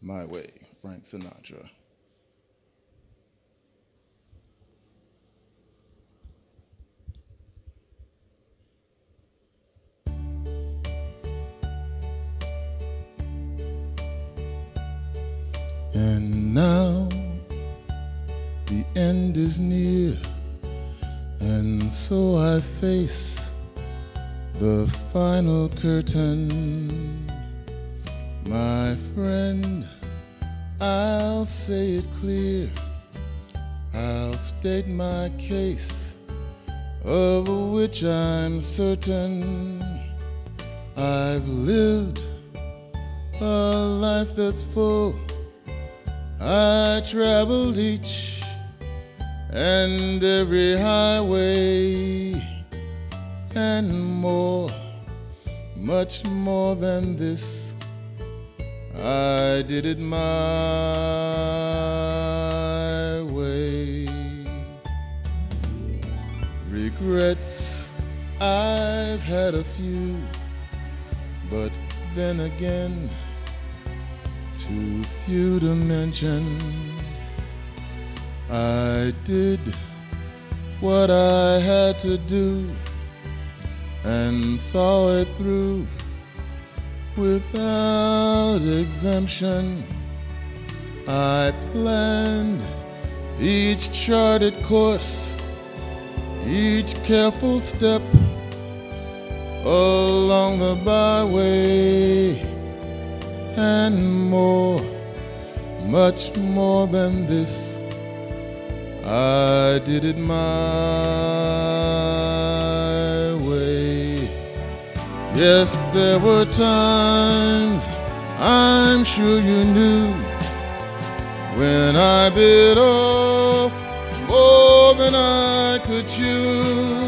My Way, Frank Sinatra. And now the end is near, and so I face the final curtain. My friend, I'll say it clear. I'll state my case, of which I'm certain. I've lived a life that's full. I traveled each and every highway and more, much more than this. I did it my way. Regrets, I've had a few, but then again, too few to mention. I did what I had to do and saw it through without exemption. I planned each charted course, each careful step along the byway, and more, much more than this. I did it my. Yes, there were times I'm sure you knew when I bit off more than I could chew.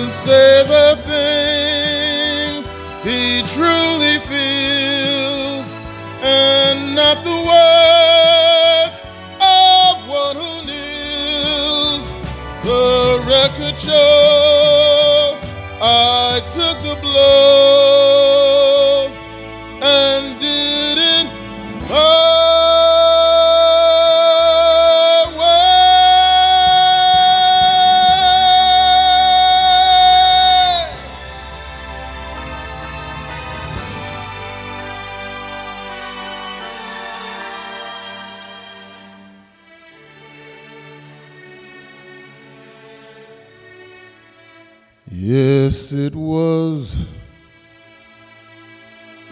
to say the things he truly feels and not the words of one who kneels. The record shows I took the blows Yes, it was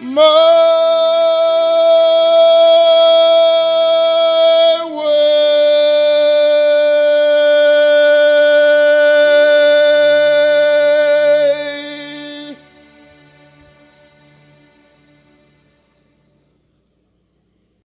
my